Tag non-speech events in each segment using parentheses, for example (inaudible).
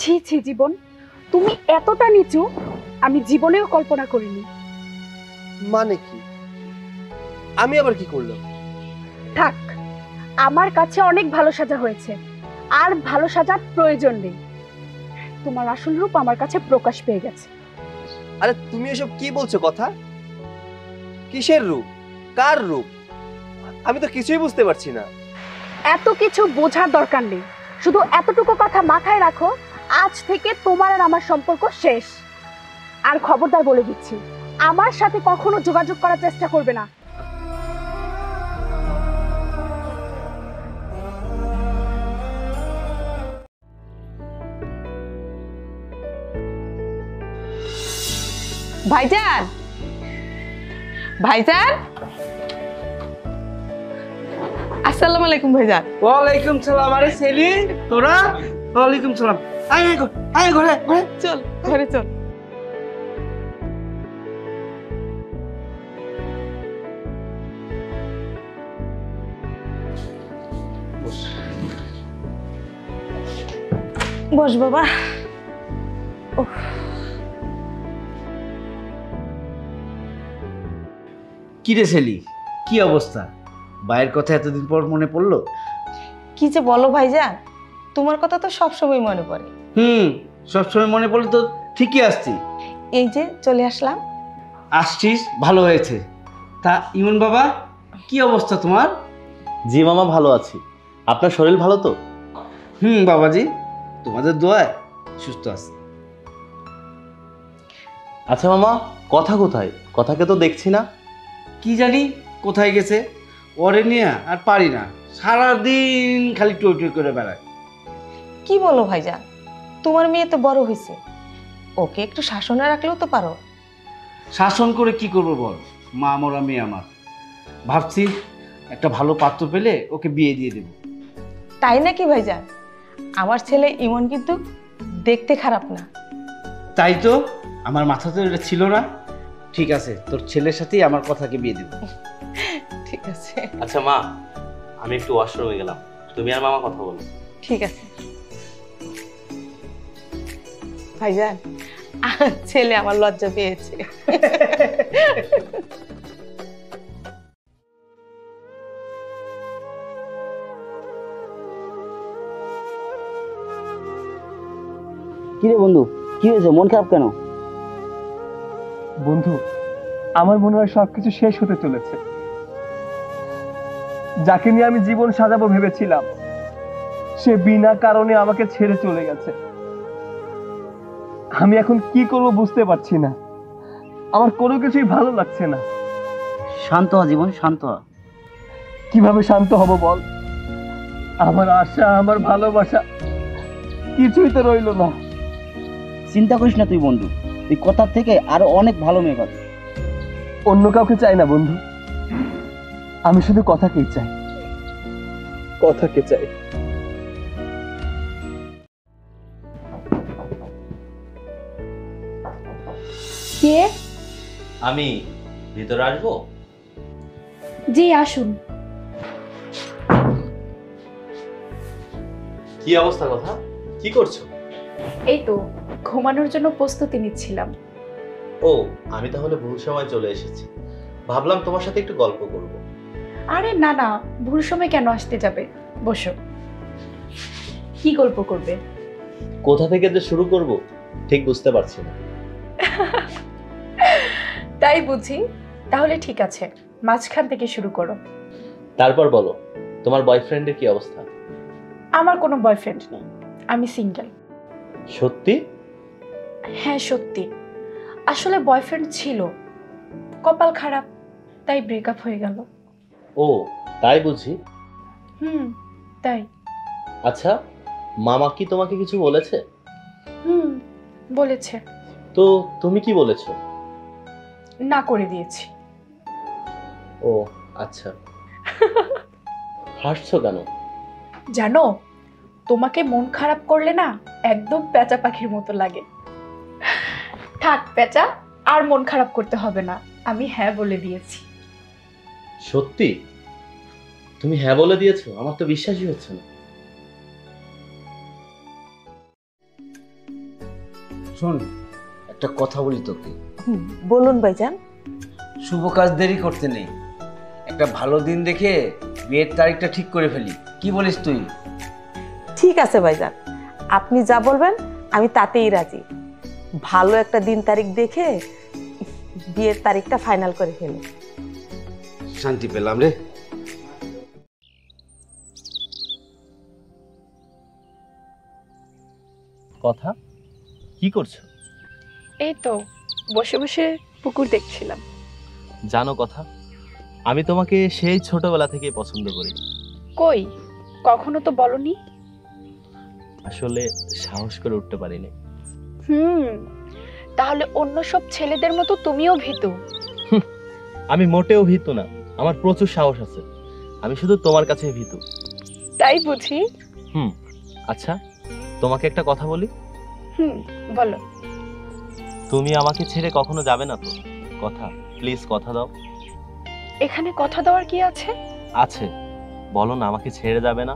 ছি ছি জীবন। তুমি এতটা নিচু আমি জীবনেও কল্পনা করিনি। মানে কি? আমি আবার কি করলাম? থাক আমার কাছে অনেক ভালো সাজা হয়েছে। আর ভালো সাজার প্রয়োজন নেই। তোমার আসল রূপ আমার কাছে প্রকাশ পেয়ে গেছে। আরে তুমি এসব কি বলছো কথা? কিসের রূপ? কার রূপ? আমি তো কিছুই বুঝতে পারছি না। এত কিছু বোঝার দরকার নেই। শুধু এতটুকু কথা মাথায় রাখো আজ থেকে তোমার আর আমার সম্পর্ক শেষ। আর খবরদার বলে দিচ্ছি আমার সাথে কখনো যোগাযোগ করার চেষ্টা করবে না। ভাইজান! ভাইজান! আসসালামু আলাইকুম ভাইজান। ওয়ালাইকুম সালাম। আরে সেলি তোরা? ওয়ালাইকুম সালাম। আয় আয় ঘর- আয় ঘরে ঘরে। চল ঘরে চল। বস। বাবা। কি রে সেলি? কি অবস্থা? ভাইয়ের কথা এতদিন পর মনে পড়ল? কি যে বলো ভাইজান তোমার কথা তো সবসময় মনে পড়ে। হুম সবসময় মনে পড়লে তো ঠিকই আসছি। এই যে চলে আসলাম। আসছিস ভালো হয়েছে। তা ইমন বাবা কি অবস্থা তোমার? জি মামা ভালো আছি। আপনার শরীর ভালো তো? হুম বাবাজি তোমাদের দোয়ায় সুস্থ আছে। আচ্ছা মামা কথা কোথায়? কথাকে তো দেখছি না। কি জানি কোথায় গেছে? ওরে নিয়ে আর পারি না। সারাদিন খালি টই টই করে বেড়ায়। কি বলো ভাইজান? তোমার মেয়ে তো বড় হয়েছে ওকে একটু শাসনে রাখলেও তো পারো। শাসন করে কি করব বল? মা মরা মেয়ে আমার। ভাবছি একটা ভালো পাত্র পেলে ওকে বিয়ে দিয়ে দেবো। তাই নাকি ভাইজান? আমার ছেলে ইমন কিন্তু দেখতে খারাপ না। তাই তো? আমার মাথাতে এটা ছিল না। ঠিক আছে তোর ছেলের সাথেই আমার কথাকে বিয়ে দেবো। (laughs) ঠিক আছে। আচ্ছা মা আমি একটু ওয়াশরুমে গেলাম। তুমি আর মামা কথা বলো। ঠিক আছে। ভাইজান ছেলে আমার লজ্জা পেয়েছে। কি রে বন্ধু কি হয়েছে? মন খারাপ কেন? বন্ধু আমার মনে হয় সবকিছু শেষ হতে চলেছে। যাকে নিয়ে আমি জীবন সাজাবো ভেবেছিলাম সে বিনা কারণে আমাকে ছেড়ে চলে গেছে। আমি এখন কি করব বুঝতে পারছি না। আমার কোনো কিছুই ভালো লাগছে না। শান্ত হ জীবন শান্ত হ। কীভাবে শান্ত হব বল? আমার আশা আমার ভালোবাসা কিছুই তো রইল না। চিন্তা করিস না তুই বন্ধু এই কথার থেকে আরও অনেক ভালো মেয়ে পাবি। অন্য কাউকে চাই না বন্ধু। আমি শুধু কথাকেই চাই। কথাকে চাই। আমি ভিতরে আসব? জি আসুন। কি অবস্থা কথা? কি করছ? এই তো ঘুমানোর জন্য প্রস্তুতি নিচ্ছিলাম। ও আমি তাহলে ভুল সময় চলে এসেছি। ভাবলাম তোমার সাথে একটু গল্প করব। আরে না না ভুল সময় কেন আসতে যাবে? বসো। কি গল্প করবে? কোথা থেকে যে শুরু করব ঠিক বুঝতে পারছি না। (laughs) তাই বুঝি তাহলে ঠিক আছে মাঝখান থেকে শুরু করো। তারপর বলো তোমার বয়ফ্রেন্ডের কি অবস্থা? আমার কোনো বয়ফ্রেন্ড নেই আমি সিঙ্গেল সত্যি? হ্যাঁ সত্যি। আসলে বয়ফ্রেন্ড ছিল কপাল খারাপ তাই ব্রেকআপ হয়ে গেল। ও তাই বুঝি? হুম তাই। আচ্ছা মামা কি তোমাকে কিছু বলেছে? হুম বলেছে। তো তুমি কি বলেছ? না করে দিয়েছি। ও আচ্ছা। হাসছো কেন? জানো তোমাকে মন খারাপ করলে না একদম পেঁচা পাখির মতো লাগে। থাক পেঁচা আর মন খারাপ করতে হবে না। আমি হ্যাঁ বলে দিয়েছি। সত্যি? তুমি হ্যাঁ বলে দিয়েছ? আমার তো বিশ্বাসই হচ্ছে না। শোন একটা কথা বলি তোকে। বলুন ভাইজান। শুভ কাজ দেরি করতে নেই। একটা ভালো দিন দেখে বিয়ের তারিখটা ঠিক করে ফেলি। কি বলিস তুই? ঠিক আছে ভাইজান আপনি যা বলবেন আমি তাতেই রাজি। ভালো একটা দিন তারিখ দেখে বিয়ের তারিখটা ফাইনাল করে ফেলি। শান্তি পেলাম রে। কথা? কি করছ? এই তো বসে বসে পুকুর দেখছিলাম। জানো কথা আমি তোমাকে সেই ছোটবেলা থেকে পছন্দ করি। কই? কখনো তো বলনি? আসলে সাহস করে উঠতে পারিনি। হুম তাহলে অন্য সব ছেলেদের মতো তুমিও ভীতু। আমি মোটেও ভীতু না আমার প্রচুর সাহস আছে আমি শুধু তোমার কাছে ভীতু। তাই বুঝি? হুম আচ্ছা তোমাকে একটা কথা বলি? হুম বলো। তুমি আমাকে ছেড়ে কখনো যাবে না তো? কথা প্লিজ কথা দাও। এখানে কথা দেওয়ার কি আছে? আছে। বলো না আমাকে ছেড়ে যাবে না?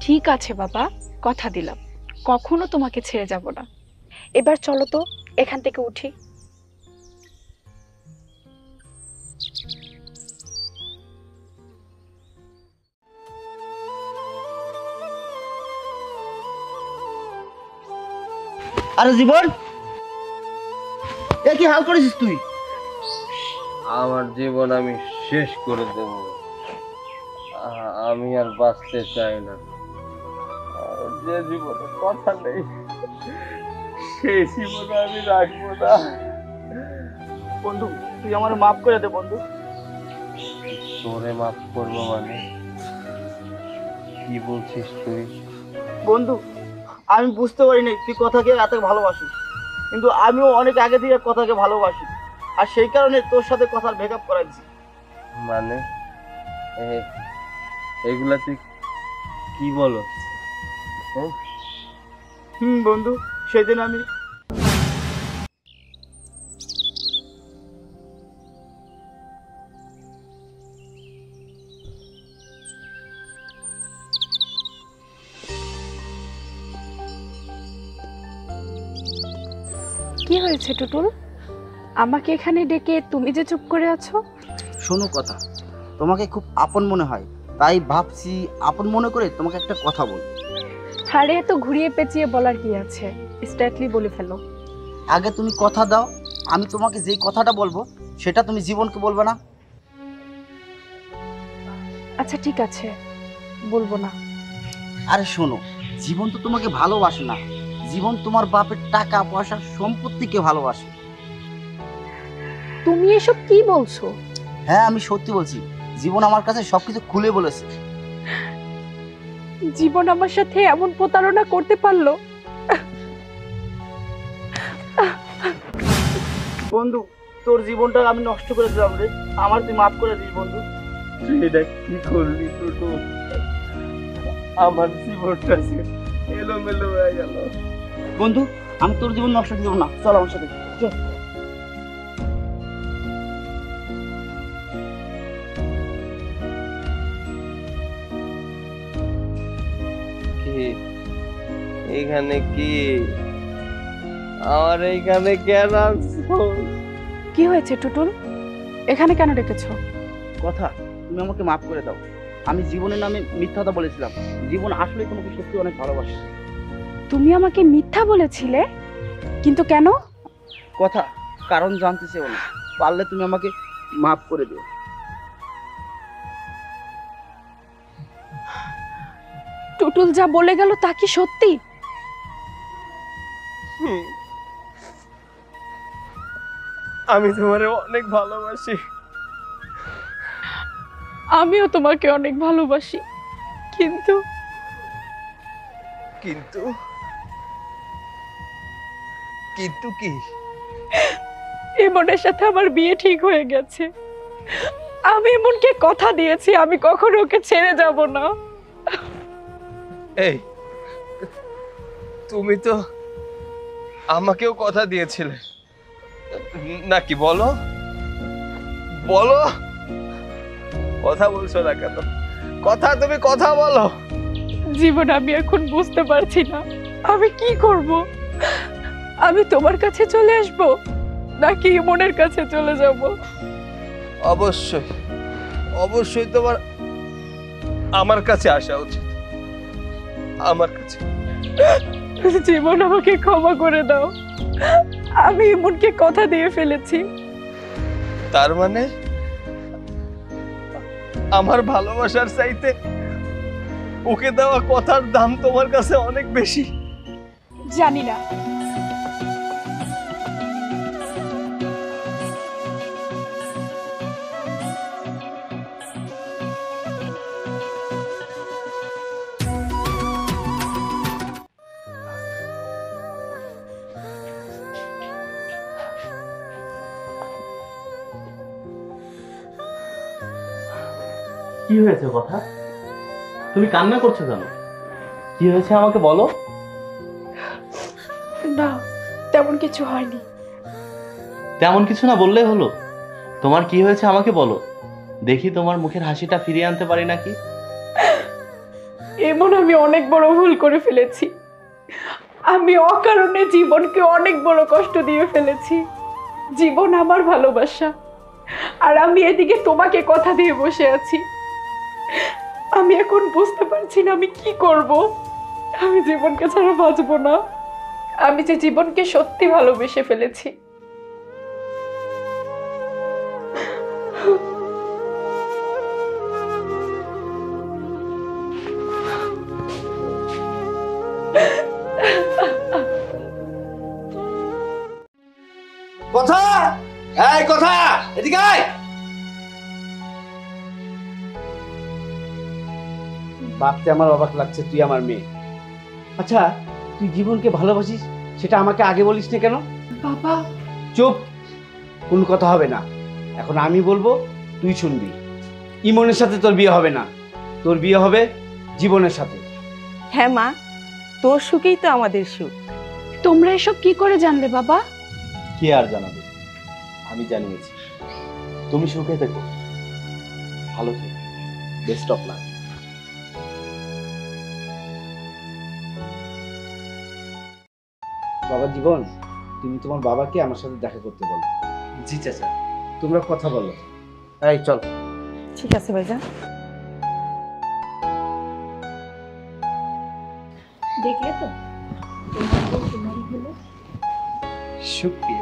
ঠিক আছে বাবা কথা দিলাম। কখনো তোমাকে ছেড়ে যাব না। এবার চলো তো এখান থেকে উঠি। আরে জীবন! এ কি হাল করেছিস তুই? আমার জীবন আমি শেষ করে দেব। আমি আর বাঁচতে চাই না। যে জীবনে কথা নেই সেই জীবনে আমি রাখব না। বন্ধু তুই আমার মাফ করে দে বন্ধু। তোরে মাফ করব মানে? কি বলছিস তুই? বন্ধু আমি বুঝতে পারিনি তুই কথাকে এত ভালোবাসিস। কিন্তু আমিও অনেক আগে থেকে কথাকে ভালোবাসি। আর সেই কারণে তোর সাথে কথার ব্রেকআপ করাইছি মানে? এগুলা তুই কি বলো? হুম বন্ধু সেদিন আমি কি হয়েছে টুটুল? আমাকে এখানে ডেকে তুমি যে চুপ করে আছো? শোনো কথা তোমাকে খুব আপন মনে হয় তাই ভাবছি আপন মনে করে তোমাকে একটা কথা বল। হারে তো ঘুরিয়ে পেঁচিয়ে বলার কি আছে? স্ট্রেটলি বলে ফেলো। আগে তুমি কথা দাও আমি তোমাকে যেই কথাটা বলব সেটা তুমি জীবনকে বলবে না। আচ্ছা ঠিক আছে বলব না। আরে শোনো জীবন তো তোমাকে ভালোবাসে না। জীবন তোমার বাপের টাকা পয়সা সম্পত্তিকে ভালোবাসে। তুমি এসব কি বলছো? হ্যাঁ আমি সত্যি বলছি জীবন আমার কাছে সবকিছু খুলে বলেছে। জীবন আমার সাথে এমন প্রতারণা করতে পারল? বন্ধু তোর জীবনটা আমি নষ্ট করে দিলাম রে। আমার তুই মাফ করে দিস বন্ধু। তুই এটা কি করলি টুটু আমার জীবনটা এলোমেলো হয়ে গেল। বন্ধু আমি তোর জীবন নষ্ট করতে দেবো না। চল আমার সাথে। চল। কি? এখানে কি? আমার এইখানে কেন আনছো? কি হয়েছে টুটুল? এখানে কেন ডেকেছো? কথা তুমি আমাকে মাফ করে দাও। আমি জীবনের নামে মিথ্যা কথা বলেছিলাম। জীবন আসলে তোমাকে সত্যি অনেক ভালোবাসে। তুমি আমাকে মিথ্যা বলেছিলে? কিন্তু কেন? কথা কারণ জানতে চেও না। পারলে তুমি আমাকে মাফ করে দিও। টুটুল যা বলে গেল তা কি সত্যি? আমি তোমারে অনেক ভালোবাসি। আমিও তোমাকে অনেক ভালোবাসি। কিন্তু কিন্তু কিন্তু কি? ইমনের সাথে আমার বিয়ে ঠিক হয়ে গেছে। আমি ইমনকে কথা দিয়েছি আমি কখনো ওকে ছেড়ে যাব না। এই তুমি তো আমাকেও কথা দিয়েছিলে। নাকি বলো? বলো? কথা বলছো না কেন? কথা তুমি কথা বলো। জীবন আমি এখন বুঝতে পারছি না। আমি কি করব? আমি তোমার কাছে চলে আসব নাকি ইমনের কাছে চলে যাব? অবশ্যই অবশ্যই তোমার আমার কাছে আসা উচিত। আমার কাছে। জীবন আমাকে ক্ষমা করে দাও। আমি ইমনকে কথা দিয়ে ফেলেছি। তার মানে? আমার ভালোবাসার চাইতে ওকে দেওয়া কথার দাম তোমার কাছে অনেক বেশি। জানি না। কি হয়েছে কথা? তুমি কান্না করছ কেন? কি হয়েছে আমাকে বলো? না তেমন কিছু হয়নি। তেমন কিছু না বললেই হলো। তোমার কি হয়েছে আমাকে বলো। দেখি তোমার মুখের হাসিটা ফিরিয়ে আনতে পারি নাকি? এমন আমি অনেক বড় ভুল করে ফেলেছি। আমি অকারণে জীবনকে অনেক বড় কষ্ট দিয়ে ফেলেছি। জীবন আমার ভালোবাসা। আর আমি এদিকে তোমাকে কথা দিয়ে বসে আছি। আমি এখন বুঝতে পারছি না আমি কি করব। আমি জীবনকে ছাড়া বাঁচব না। আমি যে জীবনকে সত্যি ভালোবেসে ফেলেছি। ভাবতে আমার অবাক লাগছে তুই আমার মেয়ে। আচ্ছা তুই জীবনকে ভালোবাসিস? সেটা আমাকে আগে বলিস না কেন? বাবা। চুপ। কোনো কথা হবে না। এখন আমি বলব তুই শুনবি। ইমনের সাথে তোর বিয়ে হবে না। তোর বিয়ে হবে জীবনের সাথে। হ্যাঁ মা তোর সুখেই তো আমাদের সুখ। তোমরা এসব কি করে জানলে বাবা? কে আর জানাবে? আমি জানিয়েছি। তুমি সুখে থেকো। ভালো থেকো। বেস্ট অফ লাক বাবা জীবন তুমি তোমার বাবাকে আমার সাথে দেখা করতে বলো। জি চাচা। তোমরা কথা বলো। এই চল। ঠিক আছে ভাইজান। দেখলে তো? তোমার হলো? সুখী